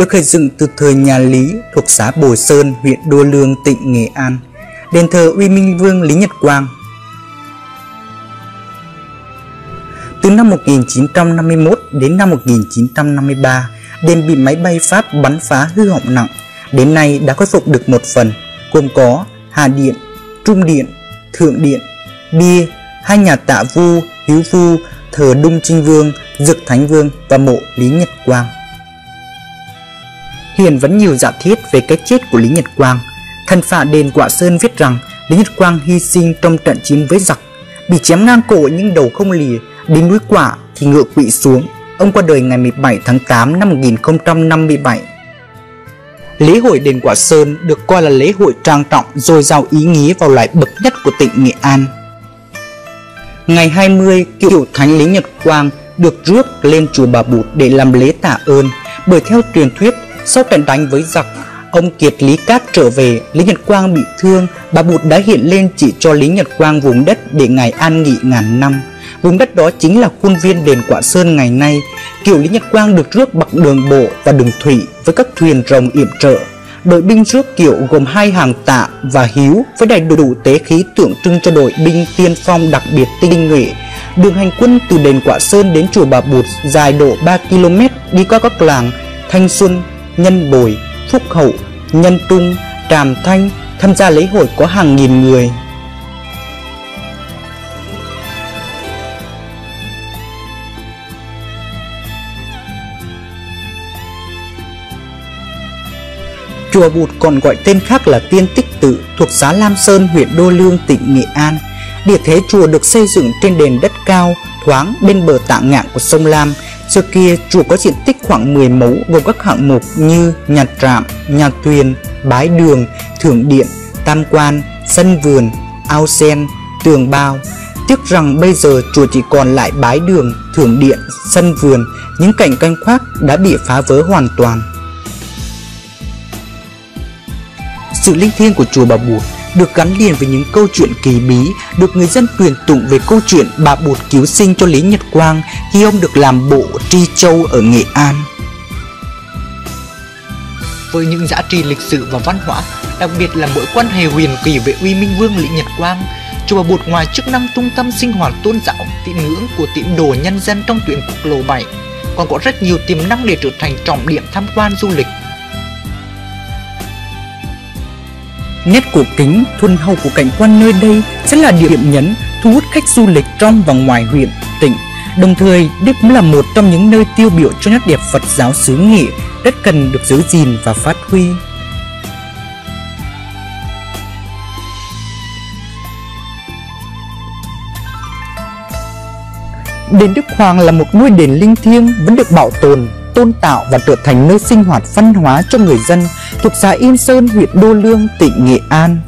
được khởi dựng từ thời nhà Lý thuộc xã Bồi Sơn, huyện Đô Lương, tỉnh Nghệ An. Đền thờ Uy Minh Vương Lý Nhật Quang Từ năm 1951 đến năm 1953, đền bị máy bay Pháp bắn phá hư hỏng nặng. Đến nay đã khôi phục được một phần, gồm có Hà Điện, Trung Điện, Thượng Điện, Bia, hai nhà tạ vu, hiếu vu, thờ Đung Trinh Vương, Dực Thánh Vương và mộ Lý Nhật Quang. Hiện vẫn nhiều giả thiết về cái chết của Lý Nhật Quang. Thần phạ đền Quả Sơn viết rằng Lý Nhật Quang hy sinh trong trận chiến với giặc, bị chém ngang cổ nhưng đầu không lìa, đến núi Quả thì ngựa quỵ xuống. Ông qua đời ngày 17 tháng 8 năm 1057. Lễ hội đền Quả Sơn được coi là lễ hội trang trọng dồi dào ý nghĩa vào loại bậc nhất của tỉnh Nghệ An. Ngày 20, cựu thánh Lý Nhật Quang được rước lên chùa Bà Bụt để làm lễ tạ ơn bởi theo truyền thuyết sau trận đánh với giặc ông Kiệt Lý Cát trở về Lý Nhật Quang bị thương. Bà Bụt đã hiện lên chỉ cho Lý Nhật Quang vùng đất để ngài an nghỉ ngàn năm. Vùng đất đó chính là khuôn viên đền Quả Sơn ngày nay. Kiểu Lý Nhật Quang được rước bằng đường bộ và đường thủy với các thuyền rồng yểm trợ. Đội binh rước kiệu gồm hai hàng tạ và hiếu với đầy đủ tế khí tượng trưng cho đội binh tiên phong đặc biệt tinh nhuệ. Đường hành quân từ đền Quả Sơn đến chùa Bà Bụt dài độ 3 km đi qua các làng Thanh Xuân, Nhân Bồi, Phúc Hậu, Nhân Trung, Tràm Thanh tham gia lễ hội có hàng nghìn người. Chùa Bụt còn gọi tên khác là Tiên Tích Tự thuộc xã Lam Sơn, huyện Đô Lương, tỉnh Nghệ An. Địa thế chùa được xây dựng trên nền đất cao, thoáng bên bờ tạ ngạn của sông Lam, Trước kia, chùa có diện tích khoảng 10 mẫu gồm các hạng mục như nhà trạm, nhà thuyền, bái đường, thưởng điện, tam quan, sân vườn, ao sen, tường bao. Tiếc rằng bây giờ chùa chỉ còn lại bái đường, thưởng điện, sân vườn, những cảnh canh khoác đã bị phá vỡ hoàn toàn. Sự linh thiêng của chùa Bà Bụt được gắn liền với những câu chuyện kỳ bí được người dân truyền tụng về câu chuyện bà bụt cứu sinh cho Lý Nhật Quang khi ông được làm bộ tri châu ở Nghệ An. Với những giá trị lịch sử và văn hóa, đặc biệt là mối quan hệ huyền kỳ với uy minh vương Lý Nhật Quang, chùa Bụt ngoài chức năng trung tâm sinh hoạt tôn giáo, tín ngưỡng của tín đồ nhân dân trong tuyến quốc lộ 7, còn có rất nhiều tiềm năng để trở thành trọng điểm tham quan du lịch Nét cổ kính, thuần hậu của cảnh quan nơi đây sẽ là điểm nhấn thu hút khách du lịch trong và ngoài huyện, tỉnh. Đồng thời, đây cũng là một trong những nơi tiêu biểu cho nét đẹp Phật giáo xứ Nghệ rất cần được giữ gìn và phát huy. Đền Đức Hoàng là một ngôi đền linh thiêng vẫn được bảo tồn tôn tạo và trở thành nơi sinh hoạt văn hóa cho người dân thuộc xã Yên Sơn, huyện Đô Lương, tỉnh Nghệ An.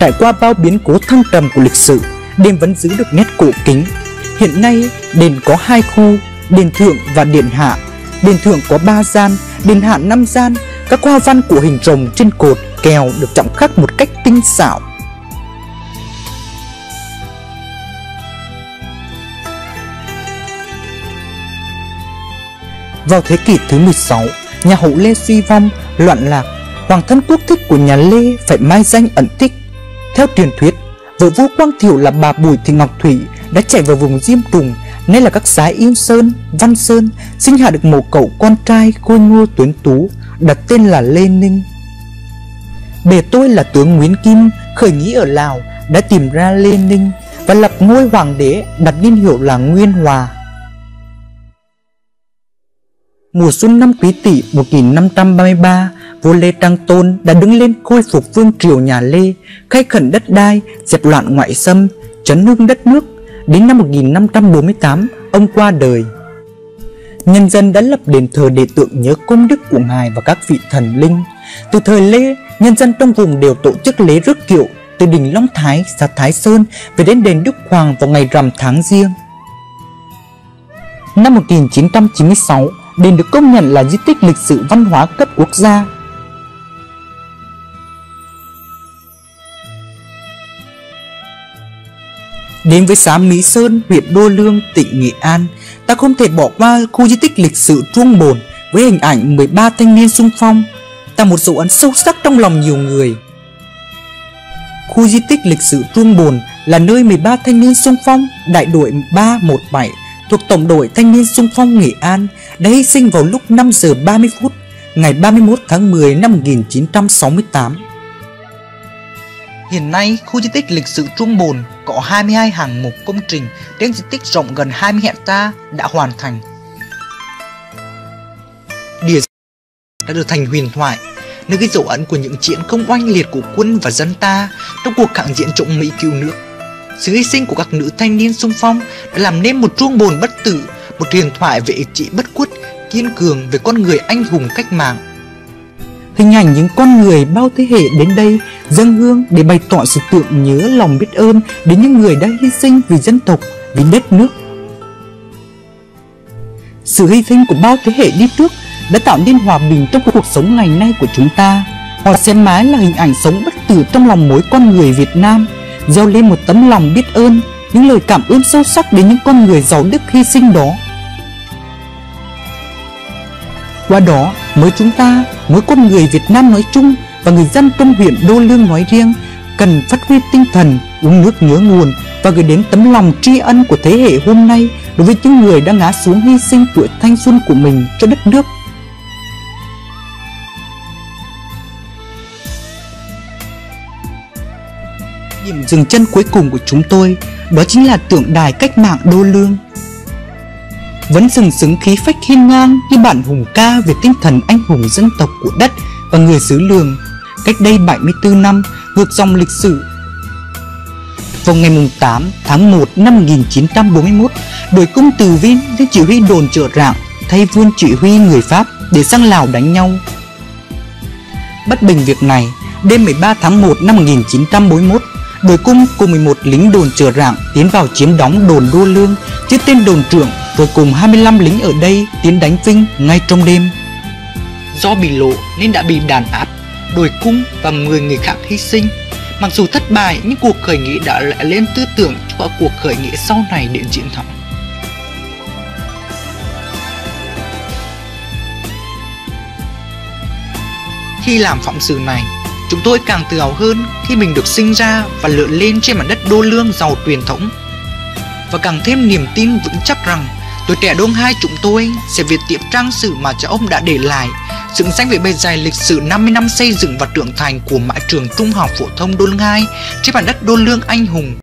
Trải qua bao biến cố thăng trầm của lịch sử, đền vẫn giữ được nét cổ kính. Hiện nay, đền có hai khu, đền thượng và đền hạ. Đền thượng có ba gian, đền hạ năm gian. Các hoa văn của hình rồng trên cột, kèo được chạm khắc một cách tinh xảo Vào thế kỷ thứ 16, nhà hậu Lê suy vong, loạn lạc, hoàng thân quốc thích của nhà Lê phải mai danh ẩn tích. Theo truyền thuyết, vợ vua Quang Thiệu là bà Bùi Thị Ngọc Thủy đã chạy vào vùng Diêm Trùng, nay là các xã Yên Sơn, Văn Sơn, sinh hạ được một cậu con trai khôi ngô tuấn tú, đặt tên là Lê Ninh. Bề tôi là tướng Nguyễn Kim, khởi nghĩ ở Lào, đã tìm ra Lê Ninh và lập ngôi hoàng đế đặt niên hiệu là Nguyên Hòa. Mùa xuân năm Quý Tỵ 1533, vua Lê Trang Tôn đã đứng lên khôi phục vương triều nhà Lê, khai khẩn đất đai, dẹp loạn ngoại xâm, chấn hưng đất nước. Đến năm 1548, ông qua đời. Nhân dân đã lập đền thờ để tượng nhớ công đức của ngài và các vị thần linh. Từ thời Lê, nhân dân trong vùng đều tổ chức lễ rước kiệu từ đỉnh Long Thái, ra Thái Sơn về đến đền Đức Hoàng vào ngày rằm tháng riêng. Năm 1996, đền được công nhận là di tích lịch sử văn hóa cấp quốc gia. Đến với xã Mỹ Sơn, huyện Đô Lương, tỉnh Nghệ An, ta không thể bỏ qua khu di tích lịch sử Trung Bồn với hình ảnh 13 thanh niên sung phong, tạo một dấu ấn sâu sắc trong lòng nhiều người. Khu di tích lịch sử Trung Bồn là nơi 13 thanh niên sung phong đại đội 317 thuộc Tổng đội Thanh niên sung phong Nghệ An đã hy sinh vào lúc 5 giờ 30 phút ngày 31 tháng 10 năm 1968. Hiện nay, khu di tích lịch sử Trung Bồn có 22 hạng mục công trình trên diện tích rộng gần 20 hecta đã hoàn thành. Địa đã được thành huyền thoại, nơi ghi dấu ấn của những chiến công oanh liệt của quân và dân ta trong cuộc kháng chiến chống Mỹ cứu nước. Sự hy sinh của các nữ thanh niên sung phong đã làm nên một chuông bồn bất tử, một huyền thoại về ý chí bất khuất, kiên cường về con người anh hùng cách mạng. Hình ảnh những con người bao thế hệ đến đây dâng hương để bày tỏ sự tượng nhớ lòng biết ơn đến những người đã hy sinh vì dân tộc, vì đất nước. Sự hy sinh của bao thế hệ đi trước đã tạo nên hòa bình trong cuộc sống ngày nay của chúng ta. Họ xem mái là hình ảnh sống bất tử trong lòng mỗi con người Việt Nam, gieo lên một tấm lòng biết ơn, những lời cảm ơn sâu sắc đến những con người giàu đức hy sinh đó. Qua đó, mỗi chúng ta, mỗi con người Việt Nam nói chung và người dân trong huyện Đô Lương nói riêng cần phát huy tinh thần uống nước nhớ nguồn và gửi đến tấm lòng tri ân của thế hệ hôm nay đối với những người đã ngã xuống hy sinh tuổi thanh xuân của mình cho đất nước. Điểm dừng chân cuối cùng của chúng tôi đó chính là tượng đài cách mạng Đô Lương vẫn sừng sững khí phách hiên ngang như bản hùng ca về tinh thần anh hùng dân tộc của đất và người xứ Lường cách đây 74 năm ngược dòng lịch sử. Vào ngày 8 tháng 1 năm 1941, đội cung từ Vin lên chỉ huy đồn trợ rạng thay vương chỉ huy người Pháp để sang Lào đánh nhau. Bất bình việc này, đêm 13 tháng 1 năm 1941, đội cung cùng 11 lính đồn trợ rạng tiến vào chiếm đóng đồn Đô Lương, chứ tên đồn trưởng rồi cùng 25 lính ở đây tiến đánh Vinh ngay trong đêm. Do bị lộ nên đã bị đàn áp, đuổi cung và 10 người khác hy sinh. Mặc dù thất bại nhưng cuộc khởi nghĩa đã lại lên tư tưởng cho cuộc khởi nghĩa sau này đến chiến thắng. Khi làm phóng sự này, chúng tôi càng tự hào hơn khi mình được sinh ra và lượn lên trên mảnh đất đô lương giàu truyền thống và càng thêm niềm tin vững chắc rằng Tuổi trẻ Đông Hai chúng tôi sẽ viết tiếp trang sử mà cha ông đã để lại, xứng danh với bề dày lịch sử 50 năm xây dựng và trưởng thành của mãi trường trung học phổ thông Đôn Lương 2 trên bản đất Đôn Lương anh hùng.